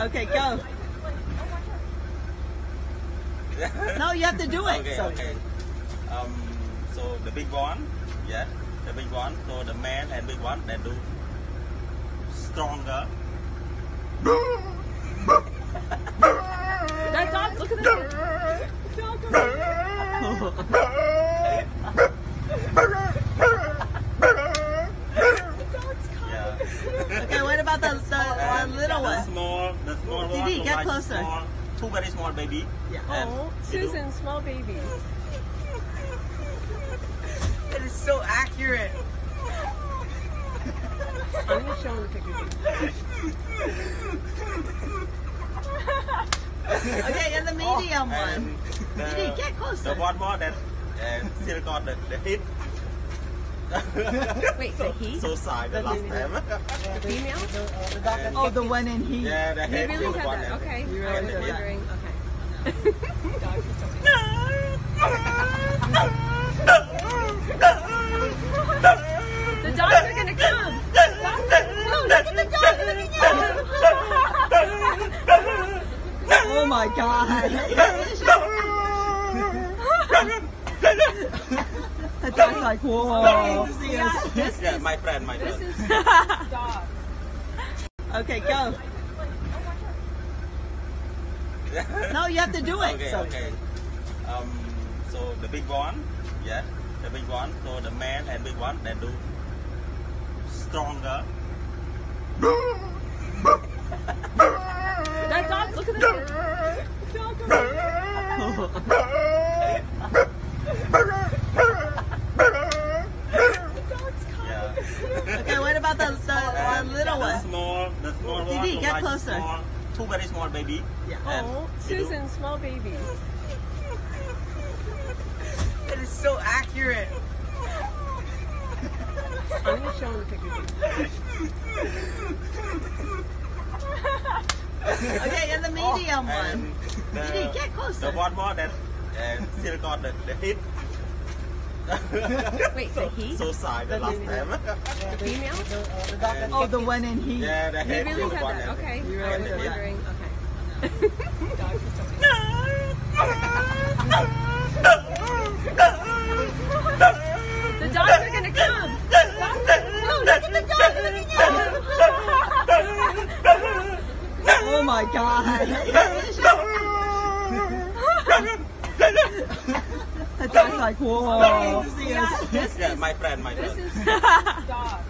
Okay, go. No, you have to do it. okay, So- okay. Um, so the big one, yeah, the big one. So the man and big one, they do stronger. That dog, look at this. Dog, Yeah. Okay, what about the, the, the And little the one? small, the small Didi, one. so get closer. Small, two very small baby. Yeah. And Oh, you do- Susan, small baby. It is so accurate. I'm gonna show him the picture. Okay, and the medium one. and the, Didi, get closer. the one more that uh, still got the, the hit. Wait, the he? so side the last time. The female? Oh, the one in heat. yeah, the He head really had one that. that- Okay. You really was did. wondering. Okay. The dogs are gonna come. No, look at the dog looking at him. Oh my god. the dog's like, whoa. Yeah, this Yeah, is my friend, my this is dog. Okay, go. No, you have to do it. okay, So- okay. Um, so the big one, yeah, the big one. So the man and big one, they do stronger. That dog, look at this. Dog, Yeah. Okay, what about the, the, the And little the one? small, the small one. Didi, get closer. Small, two very small baby. Yeah. Oh, you do- Susan, small baby. It is so accurate. I'm gonna show him the picture. Okay, and the medium one. and the, Didi, get closer. the one more that uh, still got the, the hit. Wait, the he? so side the last time. The female? Oh, the one in heat. yeah, the He head really had that. that- Okay. You I really was wondering. Okay. The dogs are gonna come. No, look at the dog looking at him. Oh my god. Dog's like, whoa. Yeah, this my friend, my this friend. is dog.